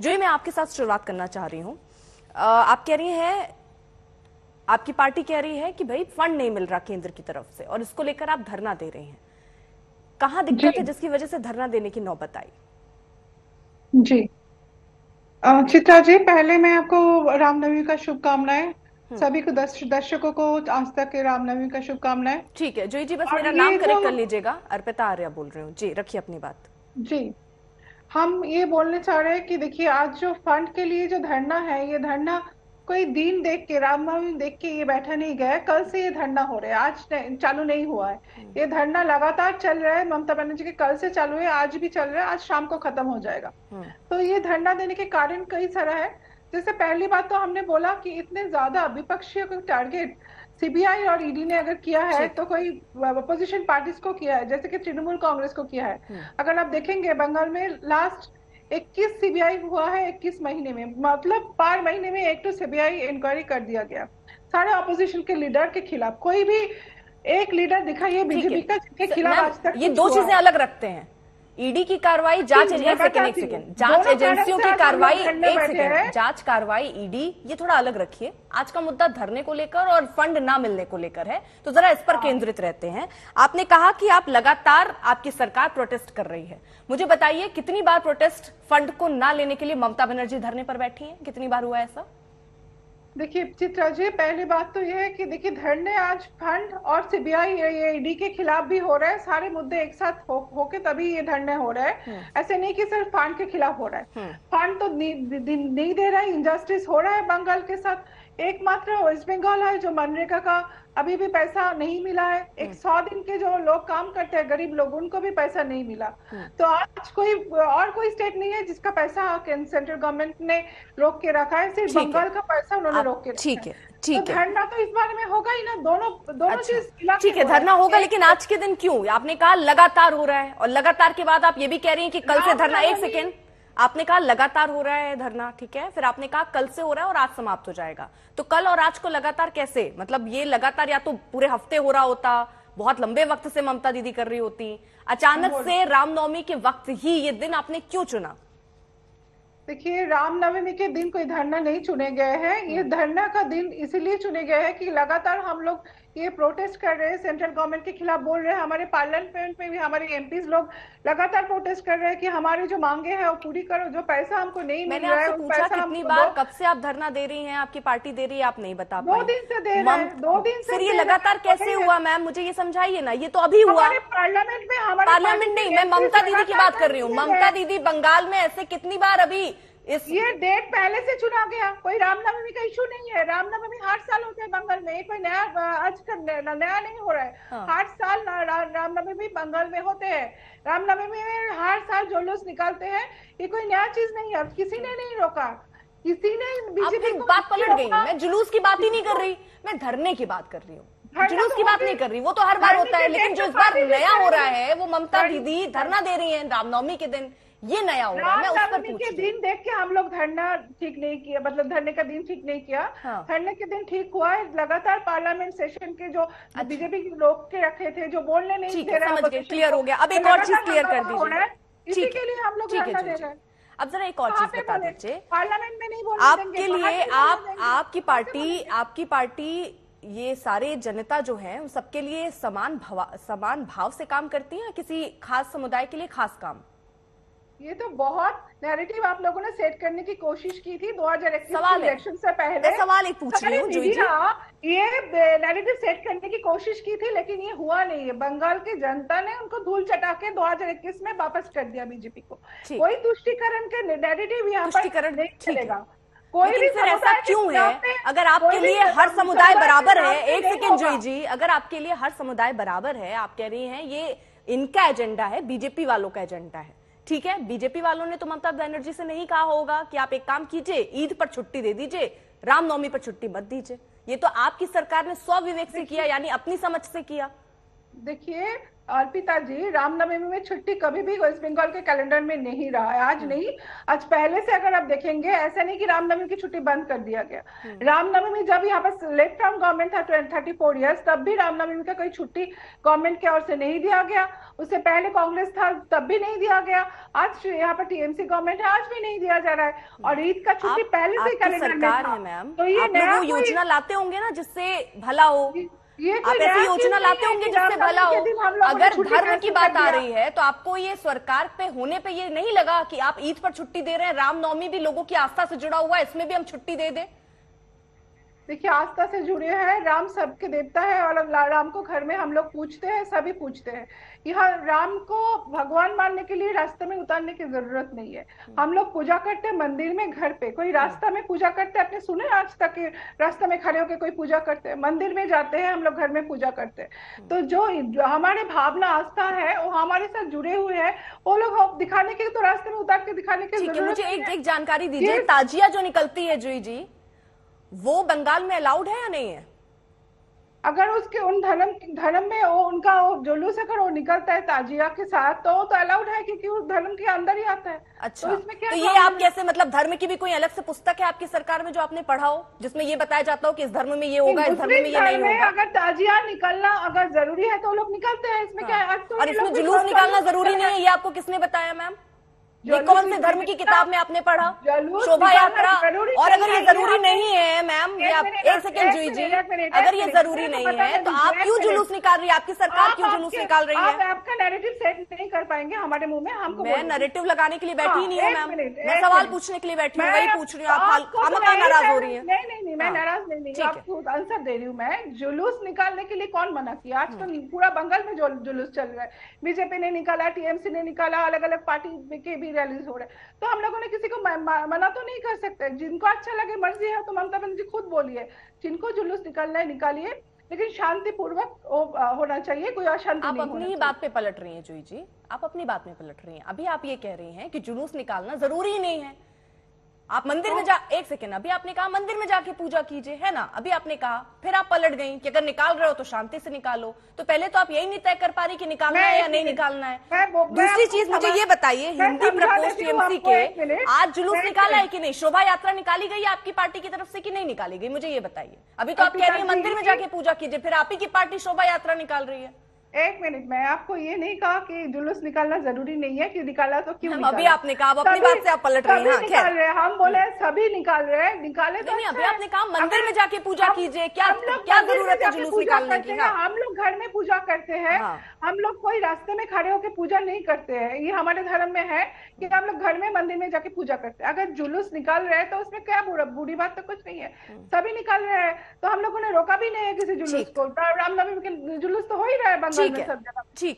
जो ही मैं आपके साथ शुरुआत करना चाह रही हूँ आप कह रही हैं आपकी पार्टी कह रही है कि भाई फंड नहीं मिल रहा केंद्र की तरफ़ से और इसको लेकर आप धरना दे रहे हैं। कहाँ दिक्कत है जिसकी वजह से धरना देने की नौबत आई? जी। चित्रा जी पहले मैं आपको रामनवमी का शुभकामनाएँ हम्म। सभी को दर्शकों को आज तक के रामनवमी का शुभकामनाएँ। ठीक है जी जी बस मेरा नाम करेक्ट कर लीजिएगा। अर्पिता आर्या बोल रही हूँ। जी रखिए अपनी बात। जी। हम ये बोलने चाह रहे हैं कि देखिए आज जो फंड के लिए जो धरना है ये धरना कोई दिन देख के रामनवमी देख के ये बैठा नहीं गया कल से ये धरना हो रहा है आज चालू नहीं हुआ है। हम्म। ये धरना लगातार चल रहा है। ममता बनर्जी के कल से चालू है आज भी चल रहा है आज शाम को खत्म हो जाएगा। हम्म। तो ये धरना देने के कारण कई सारा है। जैसे पहली बात तो हमने बोला कि इतने ज़्यादा विपक्षी को टारगेट सीबीआई और ईडी ने अगर किया है तो कोई अपोजिशन पार्टीज़ को किया है जैसे कि तृणमूल कांग्रेस को किया है। हम्म। अगर आप देखेंगे बंगाल में लास्ट 21 सीबीआई हुआ है 21 महीने में। मतलब बारह महीने में एक तो सीबीआई इंक्वायरी कर दिया गया। सारे ऑपोजिशन के लीडर के खिलाफ कोई भी एक लीडर दिखाइए बीजेपी का जिसके खिलाफ आज तक ये दो चीज़ें अलग रखते हैं। ईडी की कार्रवाई जाँच एक एक सेकंड जाँच एजेंसियों की कार्रवाई एक सेकंड जाँच कार्रवाई ईडी ये थोड़ा अलग रखिए। आज का मुद्दा धरने को लेकर और फंड ना मिलने को लेकर है। तो जरा इस पर हाँ। केंद्रित रहते हैं। आपने कहा कि आप लगातार आपकी सरकार प्रोटेस्ट कर रही है। मुझे बताइए कितनी बार प्रोटेस्ट फंड को ना लेने के लिए ममता बनर्जी धरने पर बैठी है? कितनी बार हुआ ऐसा? देखिए चित्रा जी पहली बात तो ये है कि देखिए धरने आज फंड और सीबीआई ईडी के खिलाफ भी हो रहे हैं सारे मुद्दे एक साथ हो होके तभी ये धरने हो रहे हैं हम्म। ऐसे नहीं कि सिर्फ़ फंड के खिलाफ हो रहा है हम्म। फंड तो नहीं दे रहा है इंजस्टिस हो रहा है बंगाल के साथ एकमात्र वेस्ट बंगाल है जो मनरेगा का अभी भी पैसा नहीं मिला है। एक हम्म। सौ दिन के जो लोग काम करते हैं गरीब लोग उनको भी पैसा नहीं मिला। हम्म। तो आज कोई और कोई स्टेट नहीं है जिसका पैसा सेंट्रल गवर्नमेंट ने रोक के रखा है। सिर्फ़ बंगाल का पैसा उन्होंने रोक के ठीक है। ठीक तो है। धरना तो इस बारे में होगा ही ना। दोनों दोनों अच्छा, चीज़ ठीक है धरना होगा लेकिन आज के दिन क्यों? आपने कहा लगातार हो रहा है और लगातार के बाद आप ये भी कह रही हैं कि कल से धरना एक सेकेंड। आपने कहा लगातार हो रहा है धरना ठीक है? फिर आपने कहा कल से हो रहा है और आज समाप्त हो जाएगा। तो कल और आज को लगातार कैसे? मतलब ये लगातार या तो पूरे हफ़्ते हो रहा होता बहुत लंबे वक्त से ममता दीदी कर रही होती अचानक से रामनवमी के वक्त ही ये दिन आपने क्यों चुना? देखिए रामनवमी के दिन कोई धरना नहीं चुने गए हैं। ये हम्म। धरना का दिन इसीलिए चुने गए हैं कि लगातार हम लोग ये प्रोटेस्ट कर रहे हैं सेंट्रल गवर्नमेंट के खिलाफ बोल रहे हैं हमारे पार्लियामेंट में भी हमारे एमपीज लोग लगातार प्रोटेस्ट कर रहे हैं कि हमारी जो मांगे हैं वो पूरी करो जो पैसा हमको नहीं मिल रहा है पूछा कितनी बार कब से आप धरना दे रही हैं आपकी पार्टी दे रही है आप नहीं बता दो दिन से दे रहे हैं दो दिन से ये लगातार कैसे हुआ मैम? मुझे ये समझाइए ना ये तो अभी हुआ। पार्लियामेंट में पार्लियामेंट नहीं मैं ममता दीदी की बात कर रही हूँ। ममता दीदी बंगाल में ऐसे कितनी बार अभी इस ये डेट पहले से चुना गया। कोई रामनवमी का इशू नहीं है। रामनवमी हर साल होते हैं बंगाल में। कोई नया आज का नया नहीं हो रहा है। हाँ। हर साल रामनवमी बंगाल में होते हैं। रामनवमी में हर साल जुलूस निकालते हैं ये कोई नया चीज़ नहीं है। किसी ने नहीं रोका। किसी ने बीजेपी बात पलट गई। मैं जुलूस की बात ही नहीं कर रही। मैं धरने की बात कर रही हूँ। जुलूस की बात नहीं कर रही। वो तो हर बार होता है लेकिन जो इस बार नया हो रहा है वो ममता दीदी धरना दे रही है रामनवमी के दिन। ये नया होगा। मैं उस पर के दिन देख के हम लोग धरना ठीक नहीं किया मतलब धरने का दिन ठीक नहीं किया। हाँ। धरने के दिन ठीक हुआ है। लगातार पार्लियामेंट सेशन के जो अच्छा। बीजेपी के लोग के रखे थे जो बोलने नहीं दे रहे क्लियर हो गया। अब एक और चीज़ क्लियर कर दीजिए। इसी के लिए हम लोग धरना दे रहे हैं। अब जरा एक और चीज़ बता दीजिए। पार्लियामेंट में नहीं बोल आपके लिए आप आपकी पार्टी आपकी पार्टी ये सारे जनता जो है सबके लिए समान भाव समान भाव से काम करती है या किसी खास समुदाय के लिए खास काम? ये तो बहुत नैरेटिव आप लोगों ने सेट करने की कोशिश की थी 2021 सवाल इलेक्शन से पहले। सवाल एक पूछ रही हूँ हाँ ये नैरेटिव सेट करने की कोशिश की थी लेकिन ये हुआ नहीं। है बंगाल की जनता ने उनको धूल चटा के 2021 में वापस कर दिया बीजेपी को। कोई तुष्टिकरण के नैरेटिव यहाँ पर नहीं चलेगा। कोई भी फिर ऐसा क्यों है? अगर आपके लिए हर समुदाय बराबर है एक सेकेंड जोई जी अगर आपके लिए हर समुदाय बराबर है आप कह रही हैं ये इनका एजेंडा है बीजेपी वालों का एजेंडा है। ठीक है बीजेपी वालों ने तो ममता बनर्जी से नहीं कहा होगा कि आप एक काम कीजिए ईद पर छुट्टी दे दीजिए रामनवमी पर छुट्टी मत दीजिए। ये तो आपकी सरकार ने स्व विवेक से किया यानी अपनी समझ से किया। देखिए अर्पिता जी रामनवमी में छुट्टी कभी भी वेस्ट बंगाल के कैलेंडर में नहीं रहा है। आज नहीं आज पहले से अगर आप देखेंगे ऐसा नहीं कि रामनवमी की छुट्टी बंद कर दिया गया। रामनवमी जब यहाँ पर लेफ़्ट फ्रॉम गवर्नमेंट था थर्टी फोर ईयर्स तब भी रामनवमी का कोई छुट्टी गवर्नमेंट की ओर से नहीं दिया गया। उससे पहले कांग्रेस था तब भी नहीं दिया गया। आज यहाँ पर टीएमसी गवर्नमेंट है आज भी नहीं दिया जा रहा है। और ईद का छुट्टी पहले से कैलेंडर में मैम तो ये नया योजना लाते होंगे ना जिससे भला हो। आप ऐसी योजना लाते होंगे जिससे भला हो। अगर धर्म की बात आ रही है तो आपको ये सरकार पे होने पे ये नहीं लगा कि आप ईद पर छुट्टी दे रहे हैं रामनवमी भी लोगों की आस्था से जुड़ा हुआ है इसमें भी हम छुट्टी दे दें। देखिए आस्था से जुड़े हैं राम सबके देवता है और राम को घर में हम लोग पूछते हैं सभी पूछते हैं। यहाँ राम को भगवान मानने के लिए रास्ते में उतारने की ज़रूरत नहीं है। हम लोग पूजा करते हैं मंदिर में घर पे। कोई रास्ता में पूजा करते हैं? आपने सुने आज तक कि रास्ते में खड़े होकर कोई पूजा करते हैं? मंदिर में जाते हैं हम लोग घर में पूजा करते हैं। तो जो, जो हमारे भावना आस्था है वो हमारे साथ जुड़े हुए हैं वो लोग दिखाने के तो रास्ते में उतार के दिखाने की मुझे एक एक जानकारी दीजिए। ताजिया जो निकलती है जुई जी। वो बंगाल में अलाउड है या नहीं है? अगर उसके उन धर्म धर्म में वो उनका वो जुलूस अगर वो निकलता है ताजिया के साथ तो तो अलाउड है क्योंकि उस धर्म के अंदर ही आता है। अच्छा तो इसमें क्या तो ये आप कैसे मतलब धर्म की भी कोई अलग से पुस्तक है आपकी सरकार में जो आपने पढ़ा हो जिसमें ये बताया जाता हो कि इस धर्म में ये होगा इस धर्म में ये नहीं होगा? अगर ताजिया निकलना अगर ज़रूरी है तो लोग निकलते हैं। इसमें क्या है? आज तो और इसमें जुलूस निकालना ज़रूरी नहीं है ये आपको किसने बताया मैम? ये कौन से धर्म की किताब में आपने पढ़ा? शोभा यात्रा। और अगर ये ज़रूरी नहीं है मैम एक सेकंड जुई जी अगर ये ज़रूरी नहीं है तो आप क्यों जुलूस निकाल रही है? आपकी सरकार क्यों जुलूस निकाल रही है? आपका नैरेटिव सेट नहीं कर पाएँगे हमारे मुँह में हमको मैं। नरेटिव लगाने के लिए बैठी ही नहीं हूँ मैम। मैं सवाल पूछने के लिए बैठी हूँ वही पूछ रही हूँ। आप हाल हम कहाँ नाराज़ हो रही है। नहीं नहीं नहीं मैं हाँ, नाराज़ नहीं आपको आंसर दे रही हूँ मैं। जुलूस निकालने के लिए कौन मना किया? आज तो पूरा बंगाल में जुलूस चल रहा है। बीजेपी ने निकाला टीएमसी ने निकाला अलग अलग पार्टी के भी रैलीज हो रहे तो हम लोगों ने किसी को मना तो नहीं कर सकते। जिनको अच्छा लगे मर्ज़ी है तो ममता बनर्जी खुद बोलिए। जिनको जुलूस निकालना है निकालिए। लेकिन शांतिपूर्वक होना चाहिए कोई अशांति आप अपनी ही बात पे पलट रही हैं जुई जी। आप अपनी बात में पलट रही हैं। अभी आप ये कह रही हैं कि जुलूस निकालना ज़रूरी नहीं है। आप मंदिर में जा एक सेकेंड अभी आपने कहा मंदिर में जाके पूजा कीजिए है ना? अभी आपने कहा फिर आप पलट गई कि अगर निकाल रहे हो तो शांति से निकालो। तो पहले तो आप यही नहीं तय कर पा रही कि निकालना है या नहीं निकालना है। दूसरी चीज़ मुझे ये बताइए हिंदी हूँ टीएमसी के आज जुलूस निकाला है। कि नहीं? शोभा यात्रा निकाली गई है आपकी पार्टी की तरफ़ से कि नहीं निकाली गई? मुझे ये बताइए। अभी तो आप कह रही है मंदिर में जाके पूजा कीजिए फिर आप ही की पार्टी शोभा यात्रा निकाल रही है। एक मिनट मैं आपको ये नहीं कहा कि जुलूस निकालना ज़रूरी नहीं है कि निकाला तो क्यों हम निकाला? अभी आपने कहा, अब अपनी बात से आप पलट रही हैं, हाँ, निकाल रहे हैं हम बोले सभी निकाल रहे हैं निकाले तो नहीं, अभी आपने कहा मंदिर में जाके पूजा कीजिए, क्या- लोग क्या ज़रूरत है जुलूस निकालने की? हाँ। हम लोग घर में पूजा करते हैं हाँ। हम लोग कोई रास्ते में खड़े होकर पूजा नहीं करते हैं ये हमारे धर्म में है कि हम लोग घर में मंदिर में जाके पूजा करते हैं। अगर जुलूस निकाल रहे हैं तो उसमें क्या बुरा बुरी बात तो कुछ नहीं है। हम्म। सभी निकाल रहे हैं तो हम लोगों ने रोका भी नहीं है किसी जुलूस को। रामनवमी के जुलूस तो हो ही रहा है ठीक है। सब ठीक है।